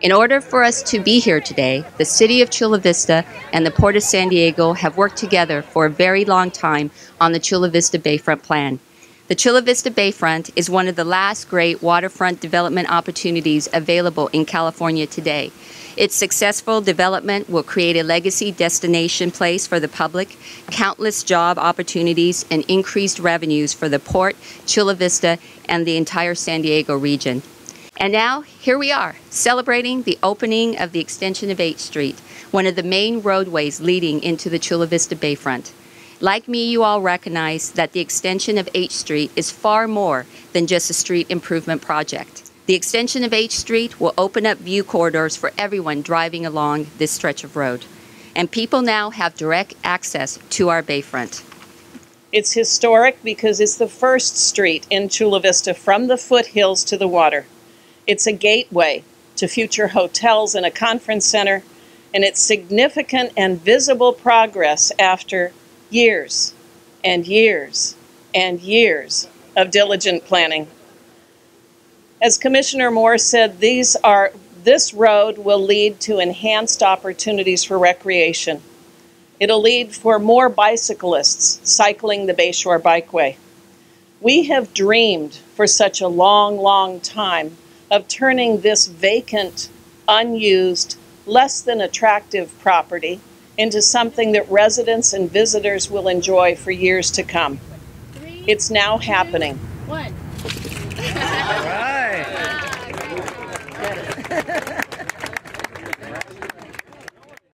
In order for us to be here today, the City of Chula Vista and the Port of San Diego have worked together for a very long time on the Chula Vista Bayfront Plan. The Chula Vista Bayfront is one of the last great waterfront development opportunities available in California today. Its successful development will create a legacy destination place for the public, countless job opportunities, and increased revenues for the port, Chula Vista, and the entire San Diego region. And now, here we are, celebrating the opening of the extension of H Street, one of the main roadways leading into the Chula Vista Bayfront. Like me, you all recognize that the extension of H Street is far more than just a street improvement project. The extension of H Street will open up view corridors for everyone driving along this stretch of road. And people now have direct access to our bayfront. It's historic because it's the first street in Chula Vista from the foothills to the water. It's a gateway to future hotels and a conference center, and it's significant and visible progress after years and years and years of diligent planning. As Commissioner Moore said, these are this road will lead to enhanced opportunities for recreation. It'll lead for more bicyclists cycling the Bayshore Bikeway. We have dreamed for such a long, long time of turning this vacant, unused, less than attractive property into something that residents and visitors will enjoy for years to come. It's now happening.